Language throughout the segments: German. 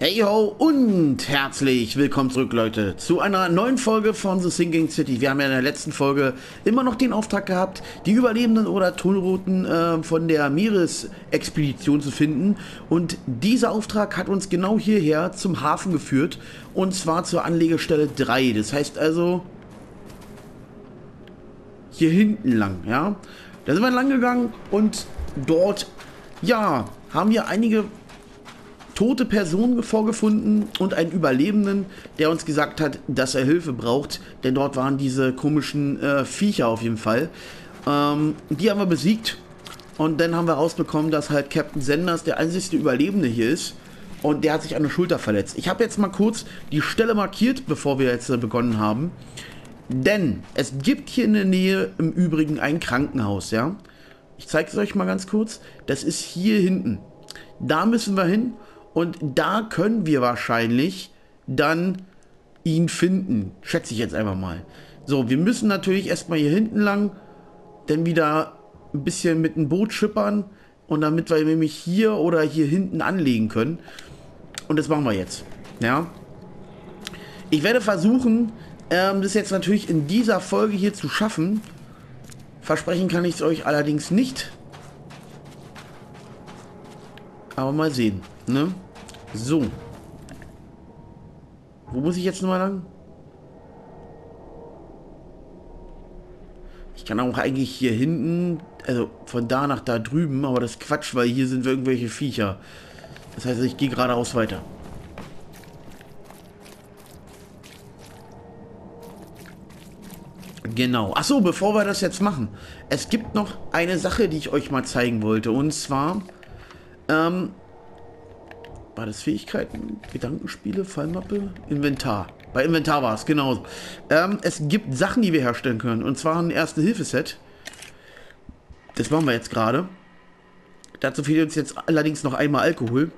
Hey ho und herzlich willkommen zurück, Leute, zu einer neuen Folge von The Sinking City. Wir haben ja in der letzten Folge immer noch den Auftrag gehabt, die Überlebenden oder Tunnelrouten äh, von der Meeresexpedition zu finden. Und dieser Auftrag hat uns genau hierher zum Hafen geführt und zwar zur Anlegestelle 3. Das heißt also hier hinten lang, ja. Da sind wir lang gegangen und dort, ja, haben wir einige tote Personen vorgefunden und einen Überlebenden, der uns gesagt hat, dass er Hilfe braucht, denn dort waren diese komischen äh, Viecher auf jeden Fall. Ähm, die haben wir besiegt und dann haben wir rausbekommen, dass halt Captain Senders der einzige Überlebende hier ist und der hat sich an der Schulter verletzt. Ich habe jetzt mal kurz die Stelle markiert, bevor wir jetzt äh, begonnen haben, denn es gibt hier in der Nähe im Übrigen ein Krankenhaus, ja. Ich zeige es euch mal ganz kurz. Das ist hier hinten. Da müssen wir hin und da können wir wahrscheinlich dann ihn finden. Schätze ich jetzt einfach mal. So, wir müssen natürlich erstmal hier hinten lang, dann wieder ein bisschen mit dem Boot schippern und damit wir nämlich hier oder hier hinten anlegen können. Und das machen wir jetzt. Ja. Ich werde versuchen, ähm, das jetzt natürlich in dieser Folge hier zu schaffen. Versprechen kann ich es euch allerdings nicht. Aber mal sehen. Ne? So. Wo muss ich jetzt nochmal lang? Ich kann auch eigentlich hier hinten, also von da nach da drüben, aber das Quatsch, weil hier sind irgendwelche Viecher. Das heißt, ich gehe geradeaus weiter. Genau. Achso, bevor wir das jetzt machen. Es gibt noch eine Sache, die ich euch mal zeigen wollte. Und zwar, ähm, war das Fähigkeiten, Gedankenspiele, Fallmappe, Inventar. Bei Inventar war es, genau. Ähm, es gibt Sachen, die wir herstellen können. Und zwar ein Erste-Hilfe-Set. Das machen wir jetzt gerade. Dazu fehlt uns jetzt allerdings noch einmal Alkohol.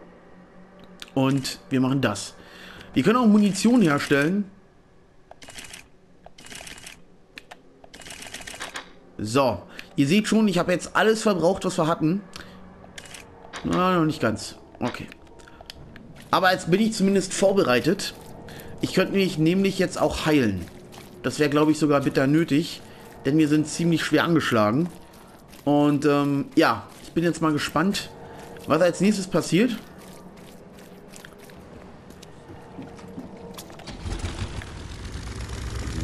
Und wir machen das. Wir können auch Munition herstellen. So. Ihr seht schon, ich habe jetzt alles verbraucht, was wir hatten. Na, noch nicht ganz. Okay. Aber jetzt bin ich zumindest vorbereitet. Ich könnte mich nämlich jetzt auch heilen. Das wäre, glaube ich, sogar bitter nötig. Denn wir sind ziemlich schwer angeschlagen. Und ähm, ja, ich bin jetzt mal gespannt, was als nächstes passiert.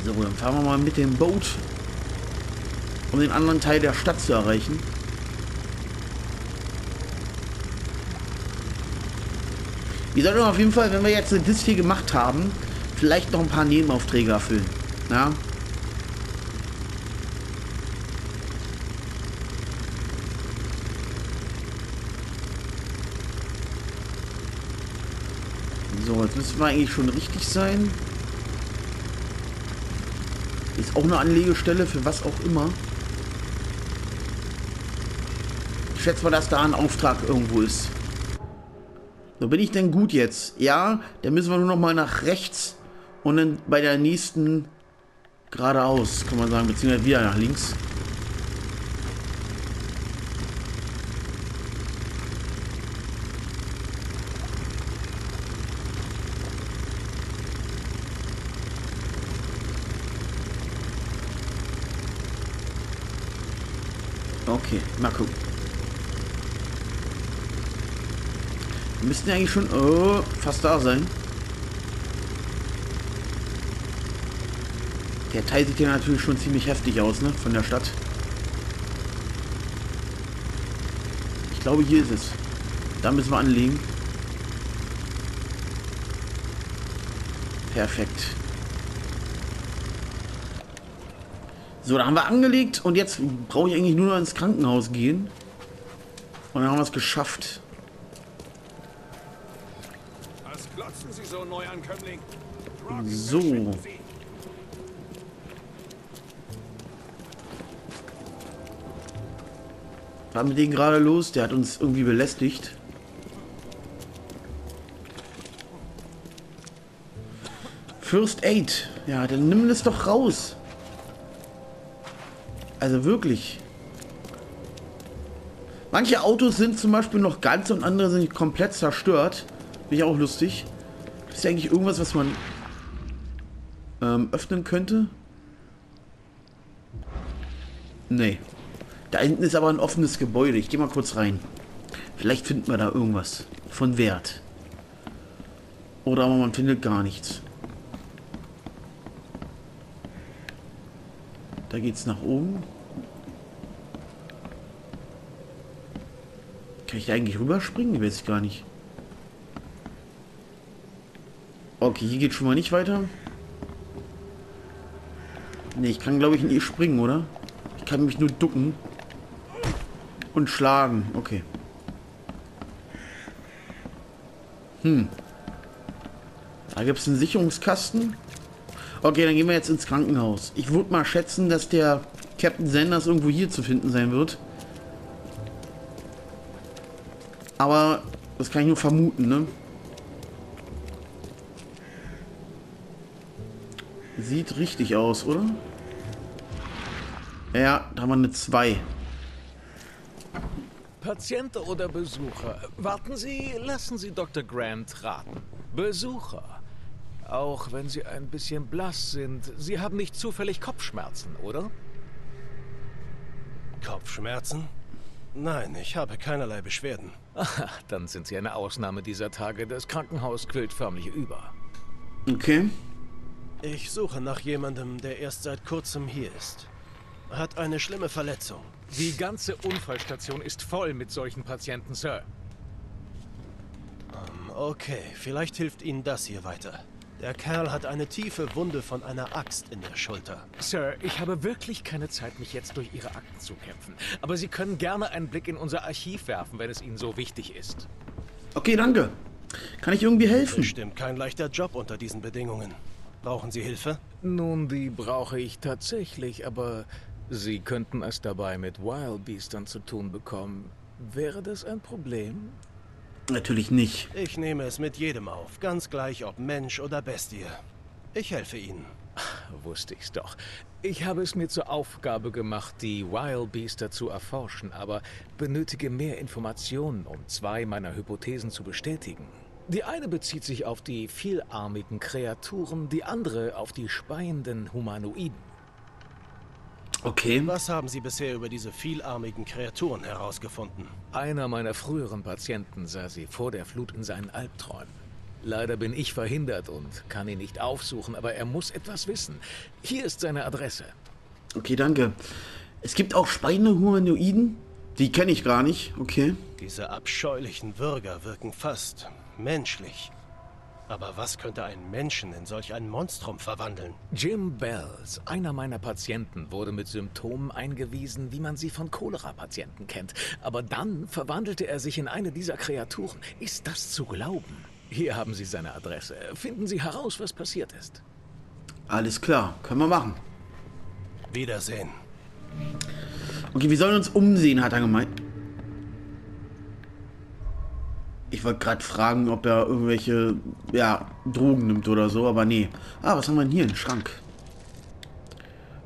So, dann fahren wir mal mit dem Boot, um den anderen Teil der Stadt zu erreichen. Wir sollten auf jeden Fall, wenn wir jetzt das hier gemacht haben, vielleicht noch ein paar Nebenaufträge erfüllen. Ja. So, jetzt müssen wir eigentlich schon richtig sein. Ist auch eine Anlegestelle für was auch immer. Ich schätze mal, dass da ein Auftrag irgendwo ist. So, bin ich denn gut jetzt? Ja, dann müssen wir nur noch mal nach rechts und dann bei der nächsten geradeaus, kann man sagen, beziehungsweise wieder nach links. Okay, mal gucken. Wir müssten ja eigentlich schon oh, fast da sein. Der Teil sieht ja natürlich schon ziemlich heftig aus, ne? Von der Stadt. Ich glaube, hier ist es. Da müssen wir anlegen. Perfekt. So, da haben wir angelegt und jetzt brauche ich eigentlich nur noch ins Krankenhaus gehen. Und dann haben wir es geschafft. So, Neuankömmling. So. Was haben wir den gerade los? Der hat uns irgendwie belästigt. First Aid. Ja, dann nimm das doch raus. Also wirklich. Manche Autos sind zum Beispiel noch ganz und andere sind komplett zerstört. Finde ich auch lustig. Ist eigentlich irgendwas, was man ähm, öffnen könnte? Nee. Da hinten ist aber ein offenes Gebäude. Ich gehe mal kurz rein. Vielleicht finden wir da irgendwas von Wert. Oder aber man findet gar nichts. Da geht's nach oben. Kann ich da eigentlich rüberspringen? Ich weiß gar nicht. Okay, hier geht schon mal nicht weiter. Ne, ich kann glaube ich nicht springen, oder? Ich kann mich nur ducken. Und schlagen. Okay. Hm. Da gibt es einen Sicherungskasten. Okay, dann gehen wir jetzt ins Krankenhaus. Ich würde mal schätzen, dass der Captain Sanders irgendwo hier zu finden sein wird. Aber das kann ich nur vermuten, ne? Sieht richtig aus, oder? Ja, da haben wir eine 2. Patient oder Besucher? Warten Sie, lassen Sie Dr. Grant raten. Besucher. Auch wenn Sie ein bisschen blass sind, Sie haben nicht zufällig Kopfschmerzen, oder? Kopfschmerzen? Nein, ich habe keinerlei Beschwerden. Aha, dann sind Sie eine Ausnahme dieser Tage. Das Krankenhaus quillt förmlich über. Okay. Ich suche nach jemandem, der erst seit kurzem hier ist. Hat eine schlimme Verletzung. Die ganze Unfallstation ist voll mit solchen Patienten, Sir. Ähm, okay, vielleicht hilft Ihnen das hier weiter. Der Kerl hat eine tiefe Wunde von einer Axt in der Schulter. Sir, ich habe wirklich keine Zeit, mich jetzt durch Ihre Akten zu kämpfen. Aber Sie können gerne einen Blick in unser Archiv werfen, wenn es Ihnen so wichtig ist. Okay, danke. Kann ich irgendwie helfen? Bestimmt kein leichter Job unter diesen Bedingungen. Brauchen Sie Hilfe? Nun, die brauche ich tatsächlich, aber Sie könnten es dabei mit Wildbeastern zu tun bekommen. Wäre das ein Problem? Natürlich nicht. Ich nehme es mit jedem auf, ganz gleich ob Mensch oder Bestie. Ich helfe Ihnen. Wusste ich's doch. Ich habe es mir zur Aufgabe gemacht, die Wildbeaster zu erforschen, aber benötige mehr Informationen, um zwei meiner Hypothesen zu bestätigen. Die eine bezieht sich auf die vielarmigen Kreaturen, die andere auf die speienden Humanoiden. Okay. Was haben Sie bisher über diese vielarmigen Kreaturen herausgefunden? Einer meiner früheren Patienten sah sie vor der Flut in seinen Albträumen. Leider bin ich verhindert und kann ihn nicht aufsuchen, aber er muss etwas wissen. Hier ist seine Adresse. Okay, danke. Es gibt auch speiende Humanoiden? Die kenne ich gar nicht. Okay. Diese abscheulichen Würger wirken fast menschlich. Aber was könnte einen Menschen in solch ein Monstrum verwandeln? Jim Bells, einer meiner Patienten, wurde mit Symptomen eingewiesen, wie man sie von Cholera-Patienten kennt. Aber dann verwandelte er sich in eine dieser Kreaturen. Ist das zu glauben? Hier haben Sie seine Adresse. Finden Sie heraus, was passiert ist. Alles klar. Können wir machen. Wiedersehen. Okay, wir sollen uns umsehen, hat er gemeint. Ich wollte gerade fragen, ob er irgendwelche, ja, Drogen nimmt oder so, aber nee. Ah, was haben wir denn hier? Ein Schrank.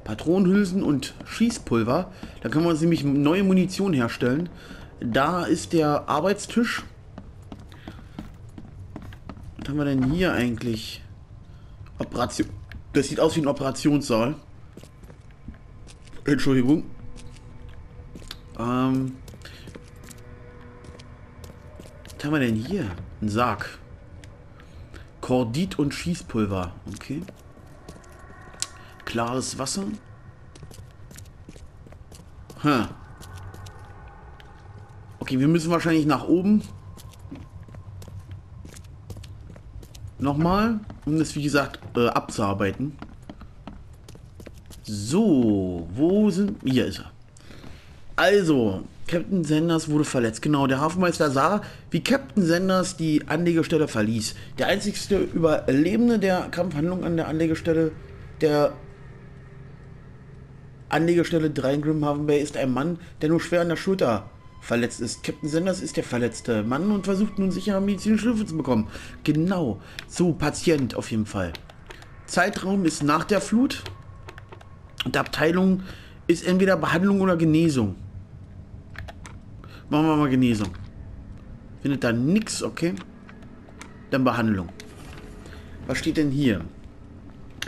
Patronenhülsen und Schießpulver. Da können wir uns nämlich neue Munition herstellen. Da ist der Arbeitstisch. Was haben wir denn hier eigentlich? Operation. Das sieht aus wie ein Operationssaal. Entschuldigung. Ähm, was haben wir denn hier? Ein Sarg. Kordit und Schießpulver. Okay. Klares Wasser. Hm. Okay, wir müssen wahrscheinlich nach oben. Nochmal, um das wie gesagt äh, abzuarbeiten. So, wo sind... Hier ist er. Also, Captain Sanders wurde verletzt. Genau, der Hafenmeister sah, wie Captain Sanders die Anlegestelle verließ. Der einzigste Überlebende der Kampfhandlung an der Anlegestelle der Anlegestelle 3 in Grimhaven Bay ist ein Mann, der nur schwer an der Schulter verletzt ist. Captain Sanders ist der verletzte Mann und versucht nun sicher medizinische Hilfe zu bekommen. Genau, so Patient auf jeden Fall. Zeitraum ist nach der Flut und Abteilung ist entweder Behandlung oder Genesung. Machen wir mal Genesung. Findet da nichts, okay. dann Behandlung. Was steht denn hier?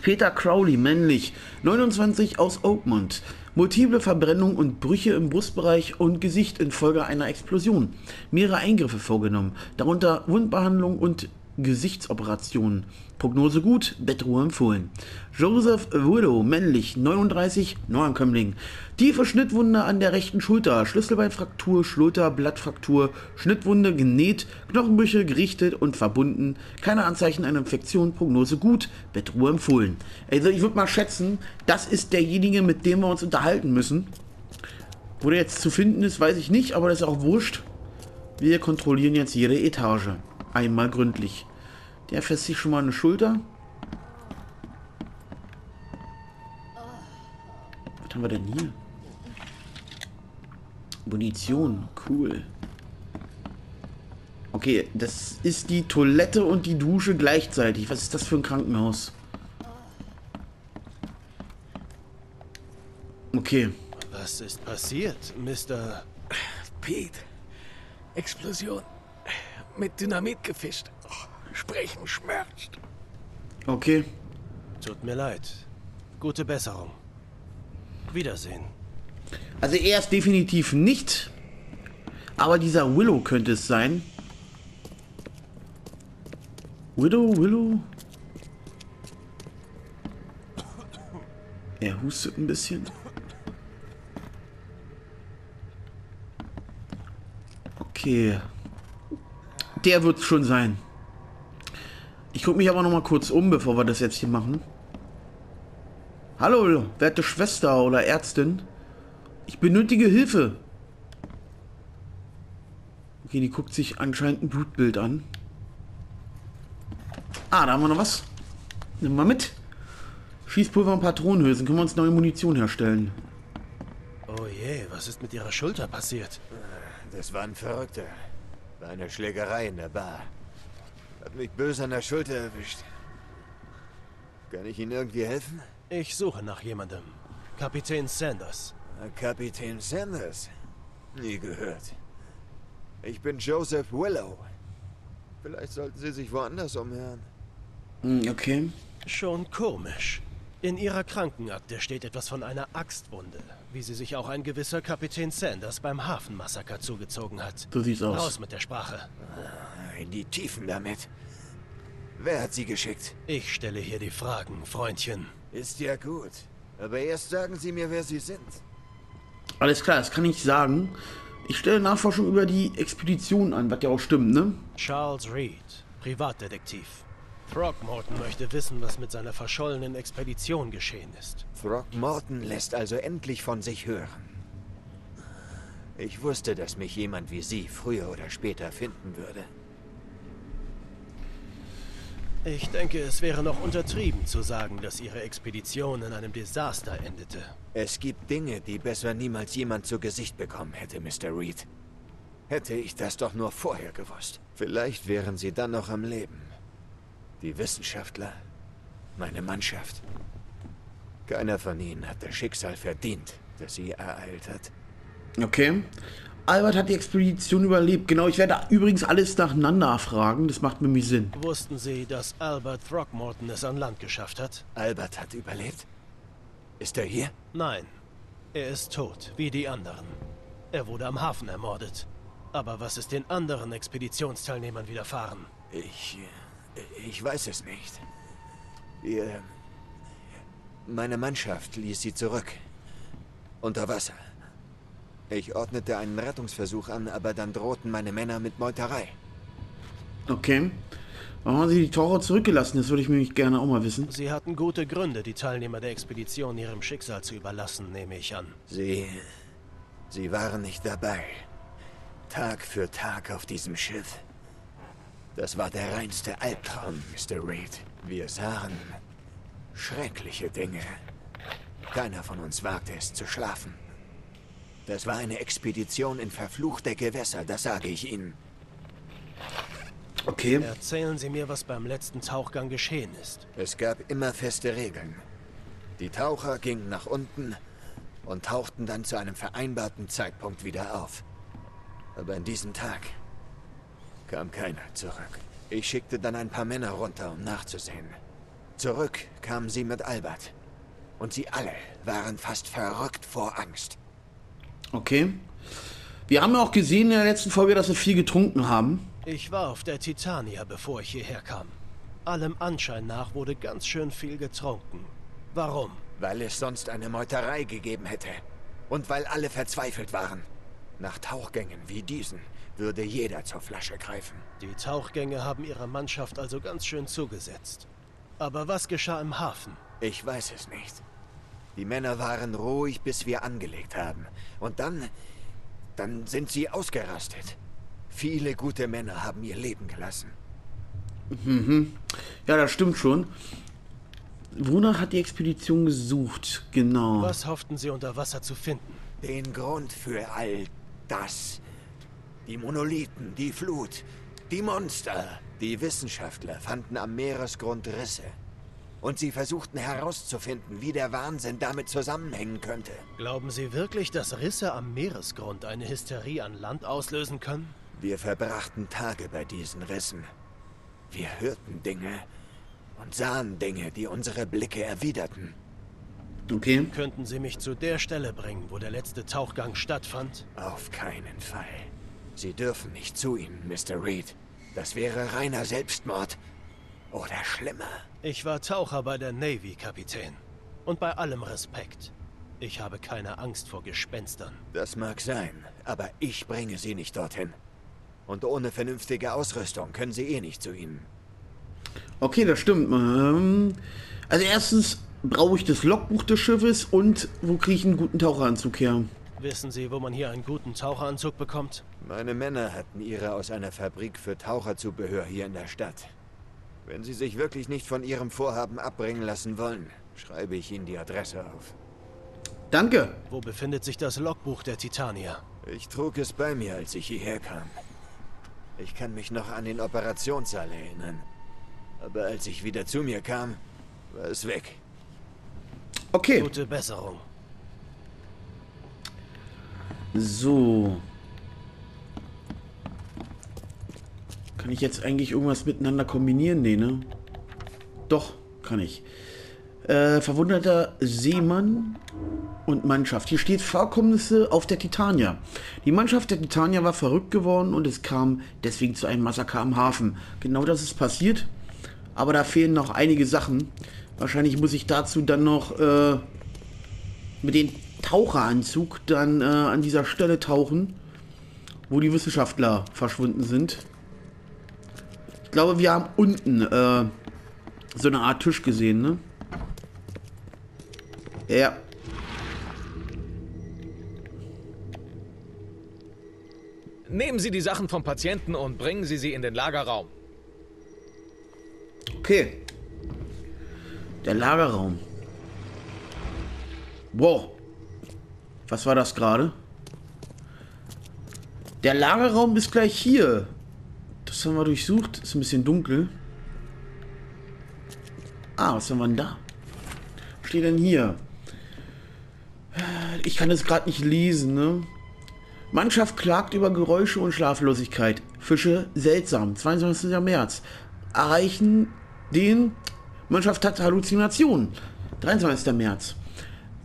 Peter Crowley, männlich, 29 aus Oakmont. Multiple Verbrennung und Brüche im Brustbereich und Gesicht infolge einer Explosion. Mehrere Eingriffe vorgenommen, darunter Wundbehandlung und Gesichtsoperationen. Prognose gut, Bettruhe empfohlen. Joseph Widow, männlich, 39, Neuankömmling. Tiefe Schnittwunde an der rechten Schulter, Schlüsselbeinfraktur, Schulterblattfraktur, Schnittwunde genäht, Knochenbrüche gerichtet und verbunden. Keine Anzeichen einer Infektion, Prognose gut, Bettruhe empfohlen. Also ich würde mal schätzen, das ist derjenige, mit dem wir uns unterhalten müssen. Wo der jetzt zu finden ist, weiß ich nicht, aber das ist auch wurscht. Wir kontrollieren jetzt jede Etage. Einmal gründlich. Der fässt sich schon mal eine Schulter. Was haben wir denn hier? Munition, cool. Okay, das ist die Toilette und die Dusche gleichzeitig. Was ist das für ein Krankenhaus? Okay. Was ist passiert, Mr. Pete. Explosion. Mit Dynamit gefischt. Sprechen schmerzt. Okay. Tut mir leid. Gute Besserung. Wiedersehen. Also er ist definitiv nicht. Aber dieser Willow könnte es sein. Willow, Willow. Er hustet ein bisschen. Okay. Der wird schon sein. Ich gucke mich aber noch mal kurz um, bevor wir das jetzt hier machen. Hallo, werte Schwester oder Ärztin. Ich benötige Hilfe. Okay, die guckt sich anscheinend ein Blutbild an. Ah, da haben wir noch was. Nimm mal mit. Schießpulver und Patronenhülsen. Können wir uns neue Munition herstellen. Oh je, was ist mit Ihrer Schulter passiert? Das war ein Verrückter. War eine Schlägerei in der Bar. Hat mich böse an der Schulter erwischt. Kann ich Ihnen irgendwie helfen? Ich suche nach jemandem. Kapitän Sanders. Kapitän Sanders? Nie gehört. Ich bin Joseph Willow. Vielleicht sollten Sie sich woanders umhören. Hm, okay. Schon komisch. In Ihrer Krankenakte steht etwas von einer Axtwunde, wie sie sich auch ein gewisser Kapitän Sanders beim Hafenmassaker zugezogen hat. So sieht's aus. Raus mit der Sprache. In die Tiefen damit. Wer hat Sie geschickt? Ich stelle hier die Fragen, Freundchen. Ist ja gut. Aber erst sagen Sie mir, wer Sie sind. Alles klar, das kann ich sagen. Ich stelle Nachforschung über die Expedition an, was ja auch stimmt, ne? Charles Reed, Privatdetektiv. Throckmorton möchte wissen, was mit seiner verschollenen Expedition geschehen ist. Throckmorton lässt also endlich von sich hören. Ich wusste, dass mich jemand wie Sie früher oder später finden würde. Ich denke, es wäre noch untertrieben zu sagen, dass Ihre Expedition in einem Desaster endete. Es gibt Dinge, die besser niemals jemand zu Gesicht bekommen hätte, Mr. Reed. Hätte ich das doch nur vorher gewusst. Vielleicht wären Sie dann noch am Leben. Die Wissenschaftler, meine Mannschaft. Keiner von ihnen hat das Schicksal verdient, das sie ereilt hat. Okay. Albert hat die Expedition überlebt. Genau, ich werde übrigens alles nacheinander fragen. Das macht nämlich Sinn. Wussten Sie, dass Albert Throckmorton es an Land geschafft hat? Albert hat überlebt? Ist er hier? Nein. Er ist tot, wie die anderen. Er wurde am Hafen ermordet. Aber was ist den anderen Expeditionsteilnehmern widerfahren? Ich... Ich weiß es nicht. Wir... Meine Mannschaft ließ sie zurück. Unter Wasser. Ich ordnete einen Rettungsversuch an, aber dann drohten meine Männer mit Meuterei. Okay. Warum haben sie die Taucher zurückgelassen? Das würde ich nämlich gerne auch mal wissen. Sie hatten gute Gründe, die Teilnehmer der Expedition ihrem Schicksal zu überlassen, nehme ich an. Sie... Sie waren nicht dabei. Tag für Tag auf diesem Schiff. Das war der reinste Albtraum, Mr. Reed. Wir sahen schreckliche Dinge. Keiner von uns wagte es zu schlafen. Das war eine Expedition in verfluchte Gewässer, das sage ich Ihnen. Okay. Erzählen Sie mir, was beim letzten Tauchgang geschehen ist. Es gab immer feste Regeln. Die Taucher gingen nach unten und tauchten dann zu einem vereinbarten Zeitpunkt wieder auf. Aber an diesem Tag kam keiner zurück. Ich schickte dann ein paar Männer runter, um nachzusehen. Zurück kamen sie mit Albert. Und sie alle waren fast verrückt vor Angst. Okay. Wir haben ja auch gesehen in der letzten Folge, dass sie viel getrunken haben. Ich war auf der Titania, bevor ich hierher kam. Allem Anschein nach wurde ganz schön viel getrunken. Warum? Weil es sonst eine Meuterei gegeben hätte. Und weil alle verzweifelt waren. Nach Tauchgängen wie diesen würde jeder zur Flasche greifen. Die Tauchgänge haben ihrer Mannschaft also ganz schön zugesetzt. Aber was geschah im Hafen? Ich weiß es nicht. Die Männer waren ruhig, bis wir angelegt haben. Und dann... dann sind sie ausgerastet. Viele gute Männer haben ihr Leben gelassen. Mhm. Ja, das stimmt schon. Wonach hat die Expedition gesucht? Genau. Was hofften sie unter Wasser zu finden? Den Grund für all das. Die Monolithen, die Flut, die Monster. Die Wissenschaftler fanden am Meeresgrund Risse. Und sie versuchten herauszufinden, wie der Wahnsinn damit zusammenhängen könnte. Glauben Sie wirklich, dass Risse am Meeresgrund eine Hysterie an Land auslösen können? Wir verbrachten Tage bei diesen Rissen. Wir hörten Dinge und sahen Dinge, die unsere Blicke erwiderten. Okay. Könnten Sie mich zu der Stelle bringen, wo der letzte Tauchgang stattfand? Auf keinen Fall. Sie dürfen nicht zu ihnen, Mr. Reed. Das wäre reiner Selbstmord. Oder schlimmer. Ich war Taucher bei der Navy, Kapitän. Und bei allem Respekt. Ich habe keine Angst vor Gespenstern. Das mag sein, aber ich bringe sie nicht dorthin. Und ohne vernünftige Ausrüstung können sie eh nicht zu ihnen. Okay, das stimmt. Ähm, also erstens brauche ich das Logbuch des Schiffes und wo kriege ich einen guten Taucheranzug her? Wissen Sie, wo man hier einen guten Taucheranzug bekommt? Meine Männer hatten ihre aus einer Fabrik für Taucherzubehör hier in der Stadt. Wenn Sie sich wirklich nicht von Ihrem Vorhaben abbringen lassen wollen, schreibe ich Ihnen die Adresse auf. Danke. Wo befindet sich das Logbuch der Titania? Ich trug es bei mir, als ich hierher kam. Ich kann mich noch an den Operationssaal erinnern. Aber als ich wieder zu mir kam, war es weg. Okay. Gute Besserung. So. Kann ich jetzt eigentlich irgendwas miteinander kombinieren? Nee, ne? Doch, kann ich. Äh, verwundeter Seemann und Mannschaft. Hier steht Vorkommnisse auf der Titania. Die Mannschaft der Titania war verrückt geworden und es kam deswegen zu einem Massaker am Hafen. Genau das ist passiert. Aber da fehlen noch einige Sachen. Wahrscheinlich muss ich dazu dann noch äh, mit dem Taucheranzug dann äh, an dieser Stelle tauchen, wo die Wissenschaftler verschwunden sind. Ich glaube, wir haben unten äh, so eine Art Tisch gesehen, ne? Ja. Nehmen Sie die Sachen vom Patienten und bringen Sie sie in den Lagerraum. Okay. Der Lagerraum. Wow. Was war das gerade? Der Lagerraum ist gleich hier. Das haben wir durchsucht. Ist ein bisschen dunkel. Ah, was haben wir denn da? Was steht denn hier? Ich kann es gerade nicht lesen, ne? Mannschaft klagt über Geräusche und Schlaflosigkeit. Fische seltsam. 22. März. Erreichen den. Mannschaft hat Halluzinationen. 23. März.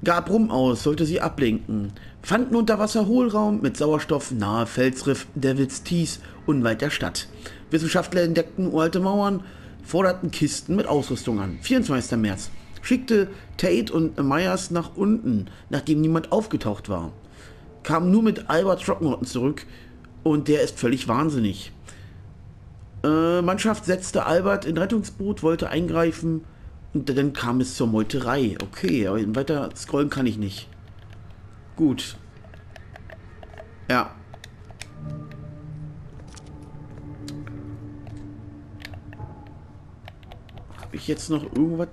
Gab rum aus, sollte sie ablenken. Fanden Unterwasserhohlraum mit Sauerstoff nahe Felsriff Devils Tees unweit der Stadt. Wissenschaftler entdeckten uralte Mauern, forderten Kisten mit Ausrüstung an. 24. März. Schickte Tate und Myers nach unten, nachdem niemand aufgetaucht war. Kam nur mit Albert Throckmorton zurück und der ist völlig wahnsinnig. Äh, Mannschaft setzte Albert in Rettungsboot, wollte eingreifen und dann kam es zur Meuterei. Okay, aber weiter scrollen kann ich nicht. Gut. Ja. Habe ich jetzt noch irgendwas?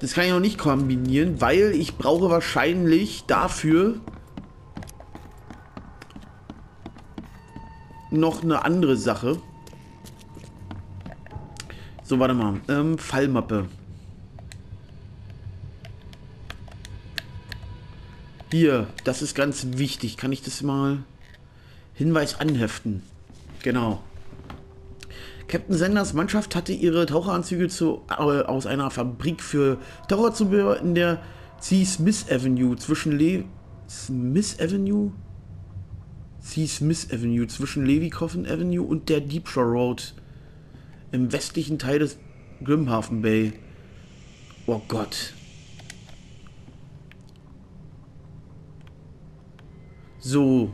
Das kann ich noch nicht kombinieren, weil ich brauche wahrscheinlich dafür noch eine andere Sache. So, warte mal. Ähm, Fallmappe. Hier, das ist ganz wichtig. Kann ich das mal... Hinweis anheften. Genau. Captain Senders Mannschaft hatte ihre Taucheranzüge zu, äh, aus einer Fabrik für Taucherzubehör in der C. Smith Avenue zwischen Le Smith Avenue? C. Smith Avenue zwischen Levi Coffin Avenue und der Deep Shore Road im westlichen Teil des Grimhaven Bay. Oh Gott. So.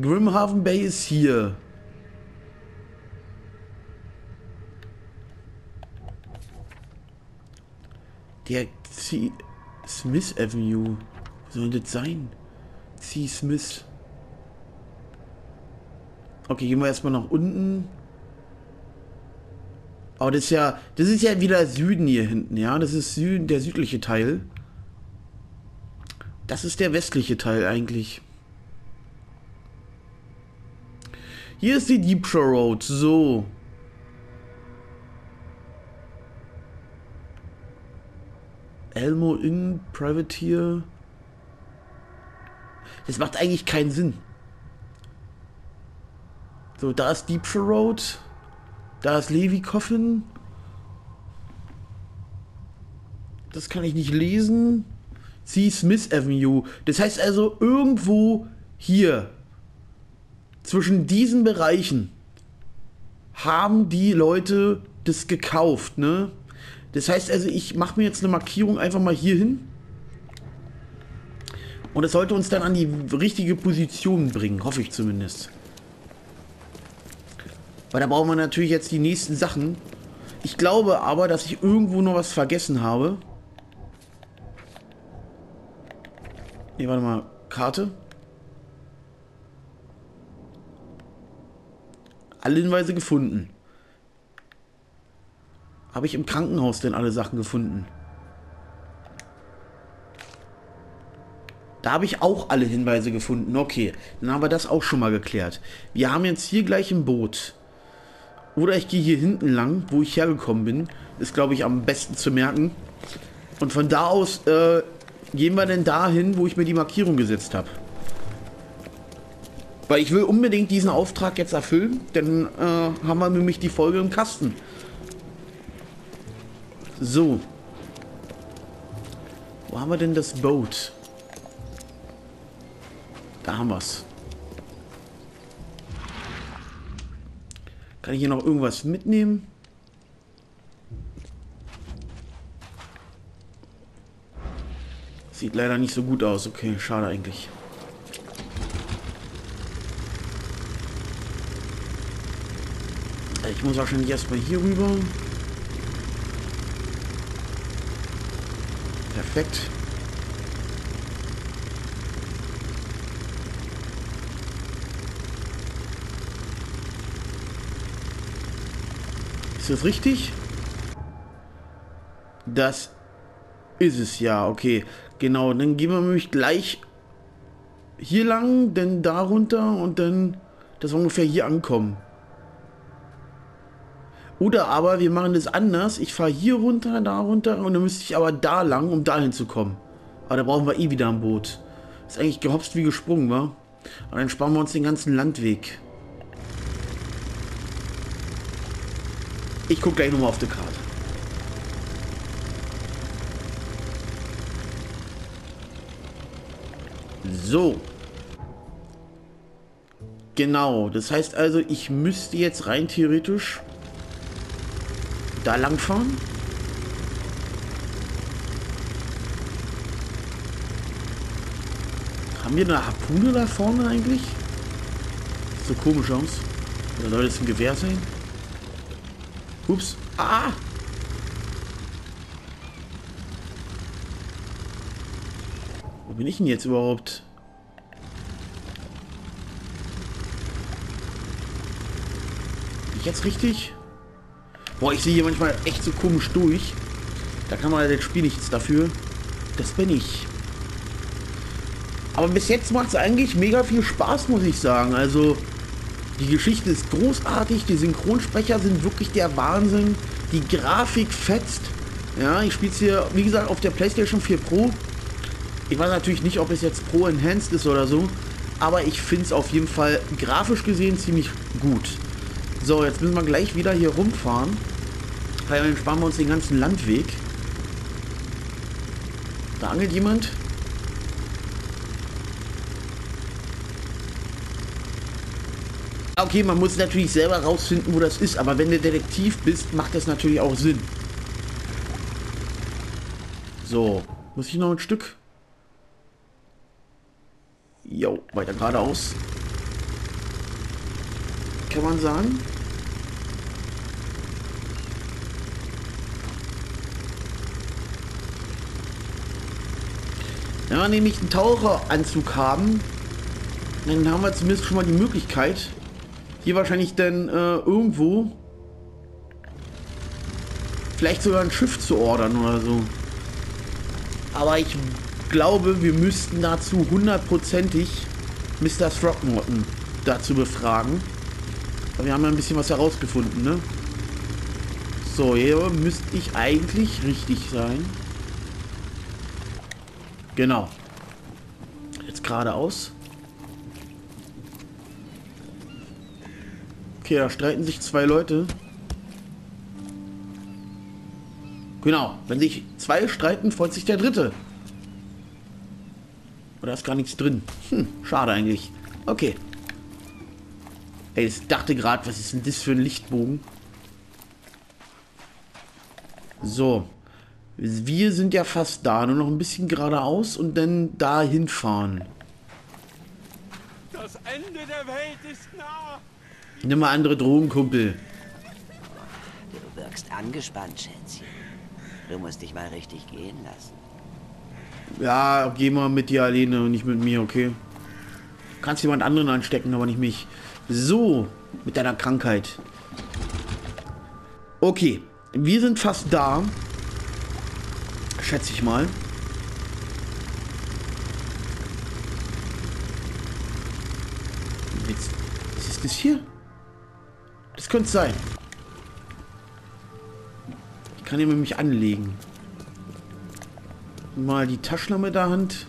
Grimhaven Bay ist hier. Der C. Smith Avenue. Wie soll das sein? C. Smith. Okay, gehen wir erstmal nach unten. Aber das ist ja, das ist ja wieder Süden hier hinten, ja. Das ist Süden, der südliche Teil. Das ist der westliche Teil eigentlich. Hier ist die Deep Shore Road. So. Elmo in Privateer. Das macht eigentlich keinen Sinn. So, da ist Deep Shore Road. Da ist Levi Coffin. Das kann ich nicht lesen. C. Smith Avenue. Das heißt also irgendwo hier zwischen diesen Bereichen haben die Leute das gekauft, ne? Das heißt also, ich mache mir jetzt eine Markierung einfach mal hier hin. Und es sollte uns dann an die richtige Position bringen, hoffe ich zumindest. Weil da brauchen wir natürlich jetzt die nächsten Sachen. Ich glaube aber, dass ich irgendwo noch was vergessen habe. Ne, warte mal. Karte. Alle Hinweise gefunden. Habe ich im Krankenhaus denn alle Sachen gefunden? Da habe ich auch alle Hinweise gefunden. Okay, dann haben wir das auch schon mal geklärt. Wir haben jetzt hier gleich ein Boot. Oder ich gehe hier hinten lang, wo ich hergekommen bin. Ist, glaube ich, am besten zu merken. Und von da aus äh, gehen wir denn dahin, wo ich mir die Markierung gesetzt habe. Weil ich will unbedingt diesen Auftrag jetzt erfüllen, denn äh, haben wir nämlich die Folge im Kasten. So. Wo haben wir denn das Boot? Da haben wir Kann ich hier noch irgendwas mitnehmen? Sieht leider nicht so gut aus. Okay, schade eigentlich. Ich muss wahrscheinlich erstmal hier rüber. Perfekt. Ist das richtig? Das ist es ja, okay. Genau, dann gehen wir nämlich gleich hier lang, dann da runter und dann das ungefähr hier ankommen. Oder aber wir machen das anders. Ich fahre hier runter, da runter und dann müsste ich aber da lang, um dahin zu kommen. Aber da brauchen wir eh wieder ein Boot. Ist eigentlich gehopst wie gesprungen, wa? Und dann sparen wir uns den ganzen Landweg. Ich gucke gleich nochmal auf die Karte. So. Genau, das heißt also, ich müsste jetzt rein theoretisch da lang fahren. Haben wir eine Harpune da vorne eigentlich? So komisch aus. Oder soll das ein Gewehr sein? Ups. Ah! Wo bin ich denn jetzt überhaupt? Bin ich jetzt richtig? Boah, ich sehe hier manchmal echt so komisch durch. Da kann man das Spiel nichts dafür. Das bin ich. Aber bis jetzt macht es eigentlich mega viel Spaß, muss ich sagen. Also, die Geschichte ist großartig, die Synchronsprecher sind wirklich der Wahnsinn, die Grafik fetzt. Ja, ich spiele es hier, wie gesagt, auf der PlayStation 4 Pro. Ich weiß natürlich nicht, ob es jetzt Pro Enhanced ist oder so, aber ich finde es auf jeden Fall grafisch gesehen ziemlich gut. So, jetzt müssen wir gleich wieder hier rumfahren. Weil dann sparen wir uns den ganzen Landweg. Da angelt jemand. Okay, man muss natürlich selber rausfinden, wo das ist, aber wenn du Detektiv bist, macht das natürlich auch Sinn. So, muss ich noch ein Stück? Jo, weiter geradeaus. Kann man sagen. Wenn wir nämlich einen Taucheranzug haben, dann haben wir zumindest schon mal die Möglichkeit, hier wahrscheinlich dann äh, irgendwo vielleicht sogar ein Schiff zu ordern oder so. Aber ich glaube, wir müssten dazu hundertprozentig Mr. Throckmorton dazu befragen. Aber wir haben ja ein bisschen was herausgefunden, ne? So, hier müsste ich eigentlich richtig sein. Genau. Jetzt geradeaus. Okay, da streiten sich zwei Leute. Genau, wenn sich zwei streiten, freut sich der dritte. Oder ist gar nichts drin? Hm, schade eigentlich. Okay. Ey, ich dachte gerade, was ist denn das für ein Lichtbogen? So. Wir sind ja fast da. Nur noch ein bisschen geradeaus und dann dahin fahren. Das Ende der Welt ist nah. Nimm mal andere Drogen, Kumpel. Du wirkst angespannt, Schätzchen. Du musst dich mal richtig gehen lassen. Ja, geh mal mit dir alleine und nicht mit mir, okay? Du kannst jemand anderen anstecken, aber nicht mich. So, mit deiner Krankheit. Okay, wir sind fast da. Schätze ich mal. Jetzt, was ist das hier? Das könnte sein. Ich kann mit mich anlegen. Mal die Taschenlampe in der Hand.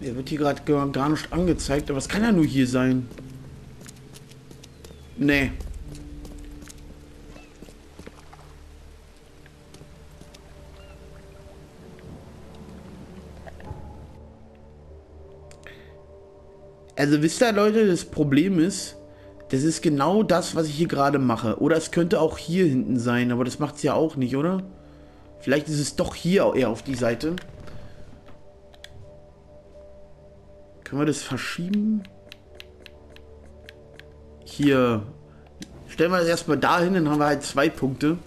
Er wird hier gerade gar nicht angezeigt, aber es kann ja nur hier sein. Nee. Also wisst ihr, Leute, das Problem ist, das ist genau das, was ich hier gerade mache. Oder es könnte auch hier hinten sein, aber das macht es ja auch nicht, oder? Vielleicht ist es doch hier eher auf die Seite. Können wir das verschieben? Hier. Stellen wir das erstmal dahin, dann haben wir halt zwei Punkte.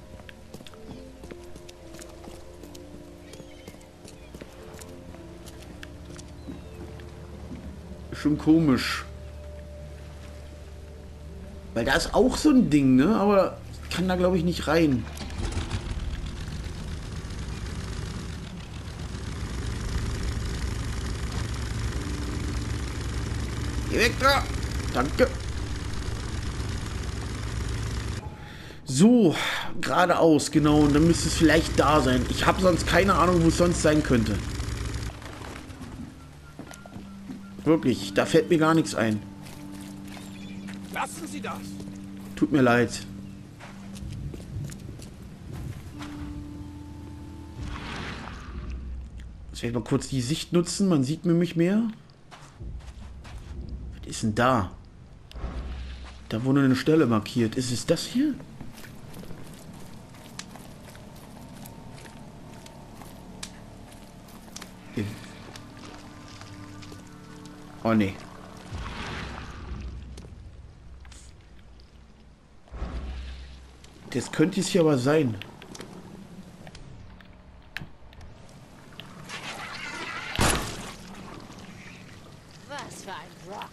Schon komisch. Weil da ist auch so ein Ding, ne? Aber ich kann da, glaube ich, nicht rein. Geh weg da! Danke. So, geradeaus, genau. Und dann müsste es vielleicht da sein. Ich habe sonst keine Ahnung, wo es sonst sein könnte. Wirklich, da fällt mir gar nichts ein. Lassen Sie das. Tut mir leid. Ich werde mal kurz die Sicht nutzen, man sieht nämlich mehr. Was ist denn da? Da wurde eine Stelle markiert. Ist es das hier? Oh nee. Das könnte es hier aber sein. Was für ein Rock.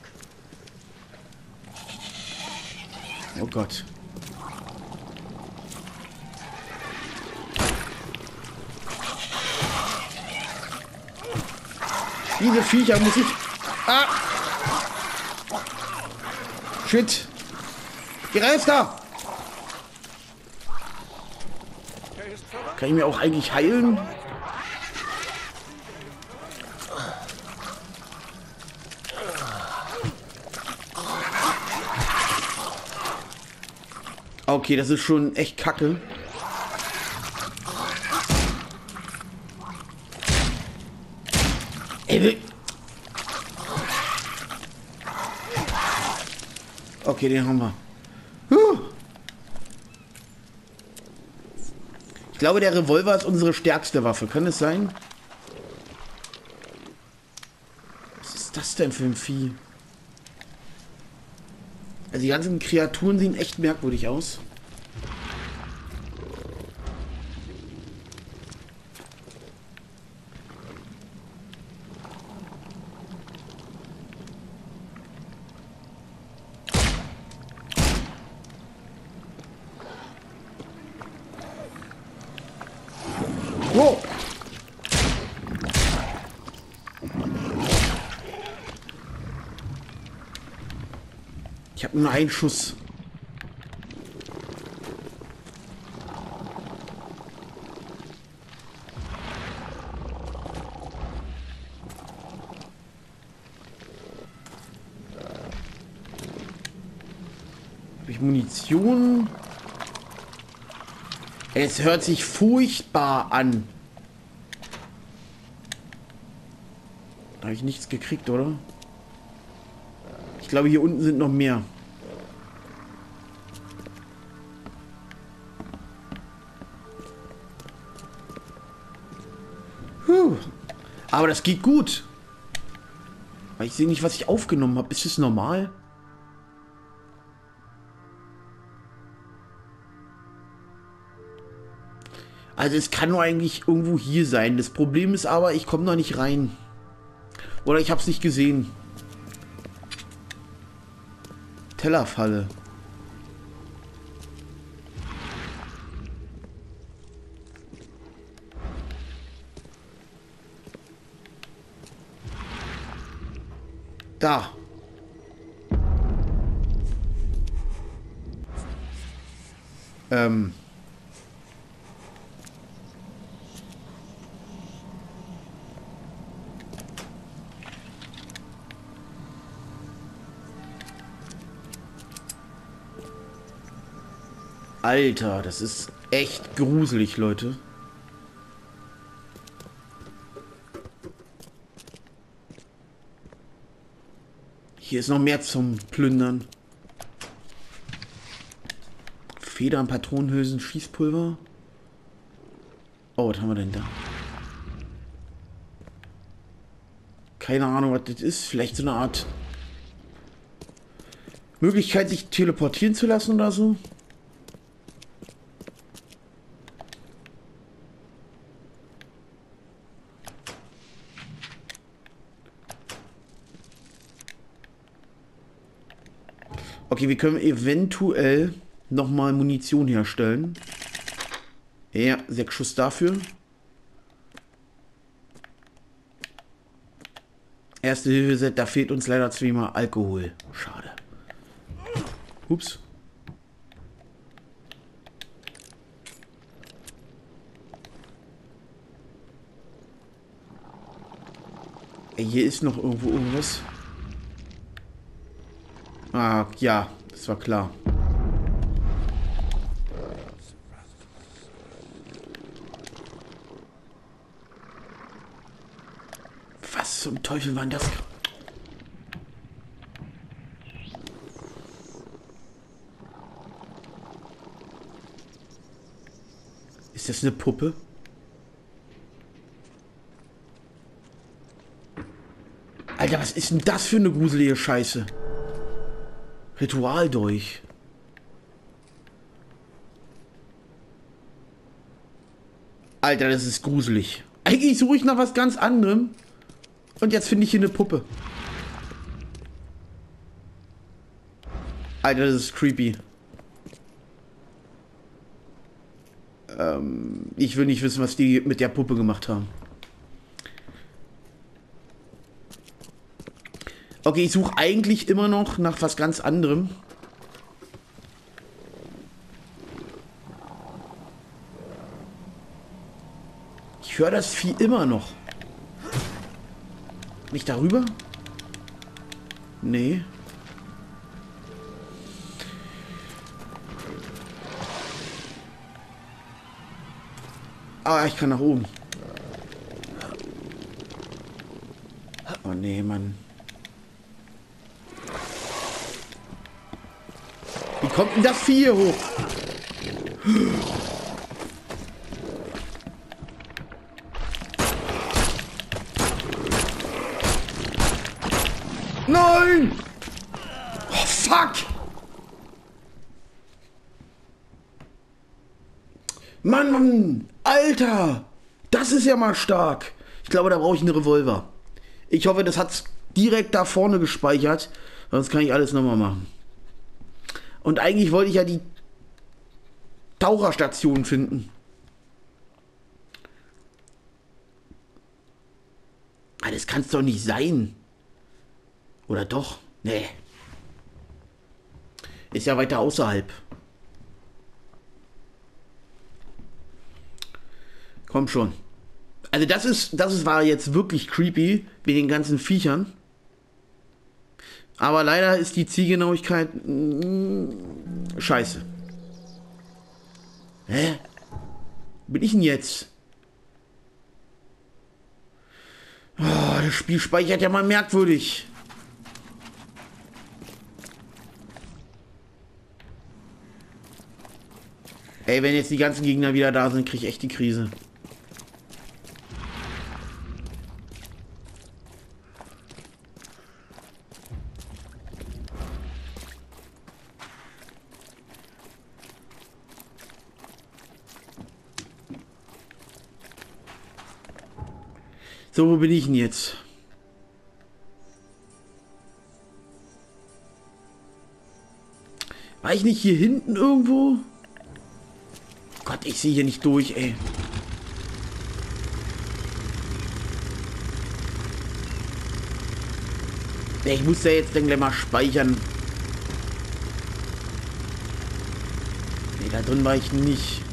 Oh Gott. Diese Viecher muss ich... Shit! Raus da! Kann ich mir auch eigentlich heilen? Okay, das ist schon echt kacke. Okay, den haben wir. Huh. Ich glaube, der Revolver ist unsere stärkste Waffe. Kann es sein? Was ist das denn für ein Vieh? Also die ganzen Kreaturen sehen echt merkwürdig aus. Wow. Ich habe einen Schuss. Habe ich Munition? Es hört sich furchtbar an. Da habe ich nichts gekriegt, oder? Ich glaube, hier unten sind noch mehr. Aber das geht gut. Weil ich sehe nicht, was ich aufgenommen habe. Ist das normal? Also es kann nur eigentlich irgendwo hier sein. Das Problem ist aber, ich komme noch nicht rein. Oder ich habe es nicht gesehen. Tellerfalle. Da. Ähm. Alter, das ist echt gruselig, Leute. Hier ist noch mehr zum Plündern. Federn, Patronenhülsen, Schießpulver. Oh, was haben wir denn da? Keine Ahnung, was das ist. Vielleicht so eine Art Möglichkeit, sich teleportieren zu lassen oder so. Okay, wir können eventuell nochmal Munition herstellen. Ja, sechs Schuss dafür. Erste Hilfe-Set, da fehlt uns leider zweimal Alkohol. Schade. Ups. Ey, hier ist noch irgendwo irgendwas. Ah, ja, das war klar. Was zum Teufel war das? Ist das eine Puppe? Alter, was ist denn das für eine gruselige Scheiße? Ritual durch. Alter, das ist gruselig. Eigentlich suche ich nach was ganz anderem. Und jetzt finde ich hier eine Puppe. Alter, das ist creepy. Ähm, ich will nicht wissen, was die mit der Puppe gemacht haben. Okay, ich suche eigentlich immer noch nach was ganz anderem. Ich höre das Vieh immer noch. Nicht darüber? Nee. Ah, ich kann nach oben. Oh nee, Mann. Kommt denn das Vieh hier hoch? Nein! Oh, fuck! Mann, Mann! Alter! Das ist ja mal stark. Ich glaube, da brauche ich einen Revolver. Ich hoffe, das hat's direkt da vorne gespeichert. Sonst kann ich alles nochmal machen. Und eigentlich wollte ich ja die Taucherstation finden. Ah, das kann es doch nicht sein. Oder doch? Nee. Ist ja weiter außerhalb. Komm schon. Also das ist, das ist, war jetzt wirklich creepy, mit den ganzen Viechern. Aber leider ist die Zielgenauigkeit mh, scheiße. Hä? Bin ich denn jetzt? Oh, das Spiel speichert ja mal merkwürdig. Ey, wenn jetzt die ganzen Gegner wieder da sind, kriege ich echt die Krise. So, wo bin ich denn jetzt? War ich nicht hier hinten irgendwo? Gott, ich sehe hier nicht durch, ey. Ich muss ja jetzt dann gleich mal speichern. Nee, da drin war ich nicht.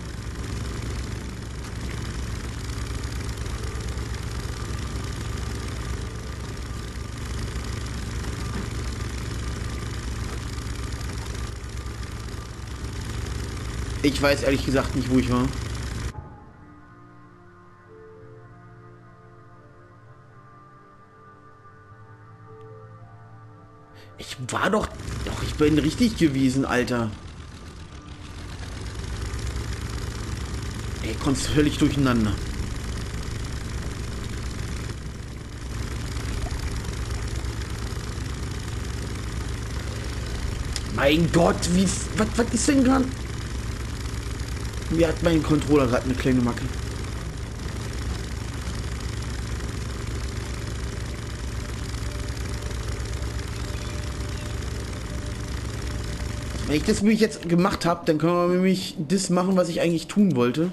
Ich weiß ehrlich gesagt nicht, wo ich war. Ich war doch... Doch, ich bin richtig gewesen, Alter. Ey, kommst völlig durcheinander. Mein Gott, wie... Was, was ist denn gerade... Mir hat mein Controller gerade eine kleine Macke. Wenn ich das nämlich jetzt gemacht habe, dann können wir nämlich das machen, was ich eigentlich tun wollte.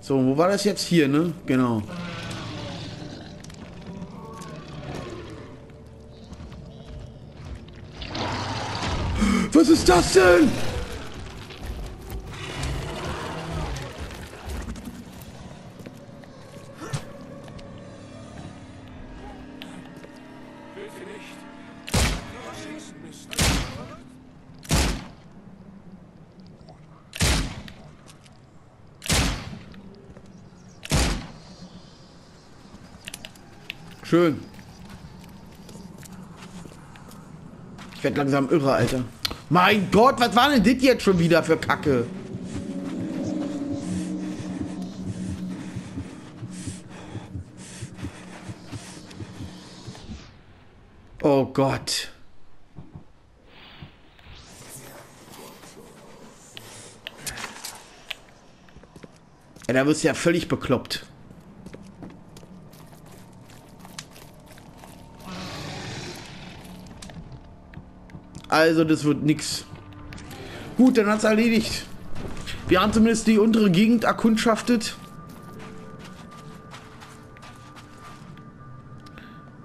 So, wo war das jetzt? Hier, ne? Genau. Was ist das denn? Schön. Ich werde langsam irre, Alter. Mein Gott, was war denn das jetzt schon wieder für Kacke? Oh Gott. Ja, da wirst du ja völlig bekloppt. Also das wird nix. Gut, dann hat's erledigt. Wir haben zumindest die untere Gegend erkundschaftet.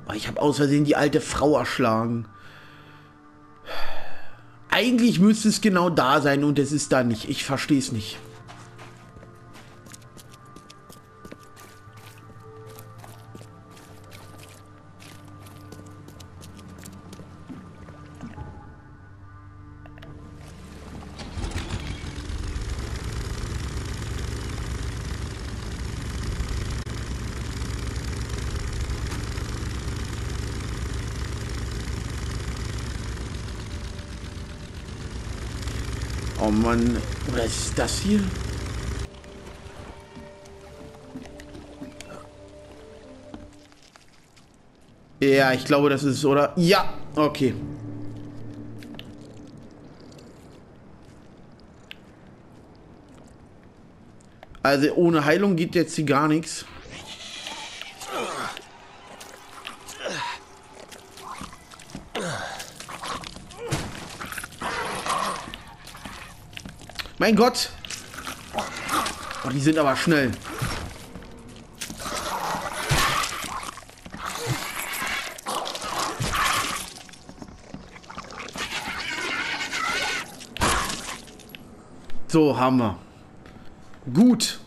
Oh, ich habe aus Versehen die alte Frau erschlagen. Eigentlich müsste es genau da sein und es ist da nicht. Ich verstehe es nicht. Oh Mann. Oder ist das hier? Ja, ich glaube, das ist es, oder? Ja, okay. Also ohne Heilung geht jetzt hier gar nichts. Mein Gott! Oh, die sind aber schnell. So, haben wir. Gut.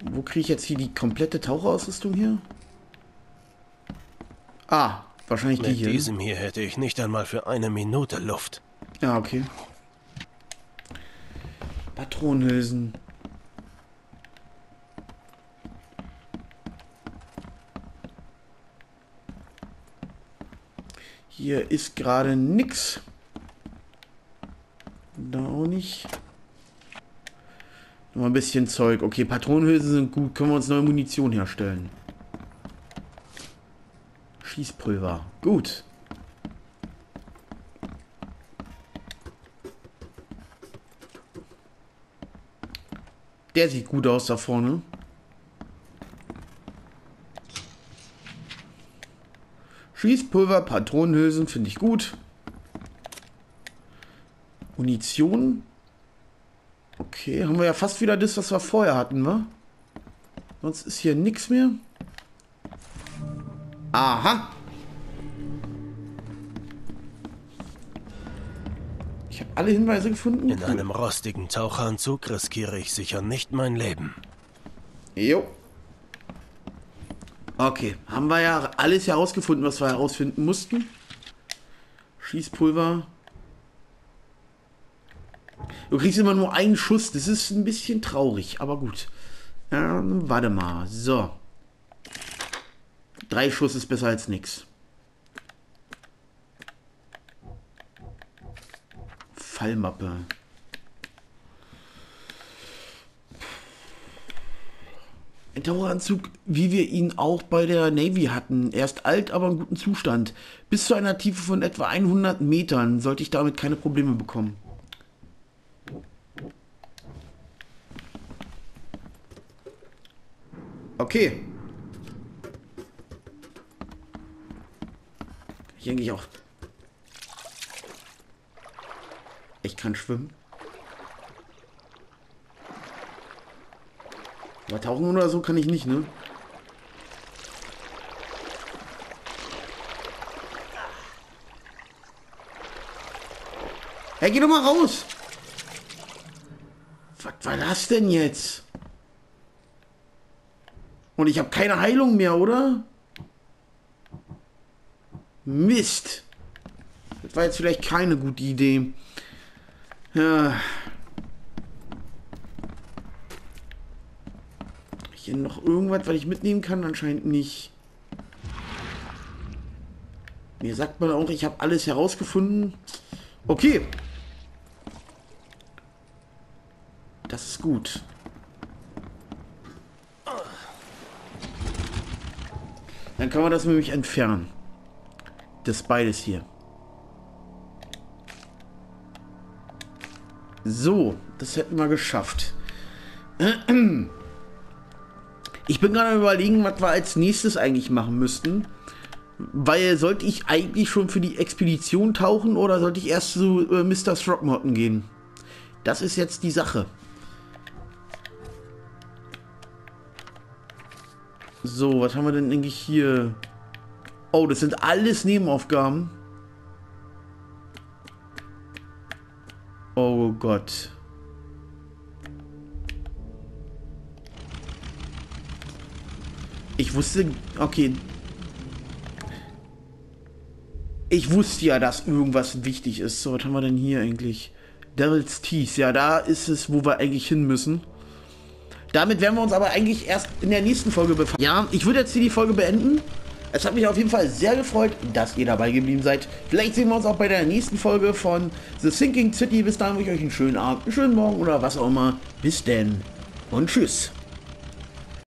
Wo kriege ich jetzt hier die komplette Taucherausrüstung hier? Ah, wahrscheinlich die Mit hier. ne? diesem hier hätte ich nicht einmal für eine Minute Luft. Ja, okay. Patronenhülsen. Hier ist gerade nix. Da auch nicht. Noch ein bisschen Zeug. Okay, Patronenhülsen sind gut. Können wir uns neue Munition herstellen. Schießpulver. Gut. Der sieht gut aus da vorne. Schießpulver, Patronenhülsen finde ich gut. Munition. Okay, haben wir ja fast wieder das, was wir vorher hatten, wa? Sonst ist hier nichts mehr. Aha. Alle Hinweise gefunden. In einem rostigen Taucheranzug riskiere ich sicher nicht mein Leben. Jo. Okay, haben wir ja alles herausgefunden, was wir herausfinden mussten. Schießpulver. Du kriegst immer nur einen Schuss. Das ist ein bisschen traurig, aber gut. Ähm, warte mal. So. Drei Schuss ist besser als nix. Fallmappe. Ein Taucheranzug, wie wir ihn auch bei der Navy hatten. Er ist alt, aber in gutem Zustand. Bis zu einer Tiefe von etwa 100 Metern sollte ich damit keine Probleme bekommen. Okay. Ich eigentlich auch. Ich kann schwimmen. Aber tauchen oder so kann ich nicht, ne? Hey, geh doch mal raus! Was war das denn jetzt? Und ich habe keine Heilung mehr, oder? Mist. Das war jetzt vielleicht keine gute Idee. Ja. Hier noch irgendwas, was ich mitnehmen kann? Anscheinend nicht. Mir sagt man auch, ich habe alles herausgefunden. Okay. Das ist gut. Dann können wir das nämlich entfernen. Das beides hier. So, das hätten wir geschafft. Ich bin gerade überlegen, was wir als nächstes eigentlich machen müssten. Weil sollte ich eigentlich schon für die Expedition tauchen oder sollte ich erst zu äh, Mr. Throckmorton gehen? Das ist jetzt die Sache. So, was haben wir denn eigentlich hier? Oh, das sind alles Nebenaufgaben. Gott. Ich wusste, okay. Ich wusste ja, dass irgendwas wichtig ist. So, was haben wir denn hier eigentlich? Devil's Teeth. Ja, da ist es, wo wir eigentlich hin müssen. Damit werden wir uns aber eigentlich erst in der nächsten Folge befassen. Ja, ich würde jetzt hier die Folge beenden. Es hat mich auf jeden Fall sehr gefreut, dass ihr dabei geblieben seid. Vielleicht sehen wir uns auch bei der nächsten Folge von The Sinking City. Bis dahin wünsche ich euch einen schönen Abend, einen schönen Morgen oder was auch immer. Bis denn und tschüss.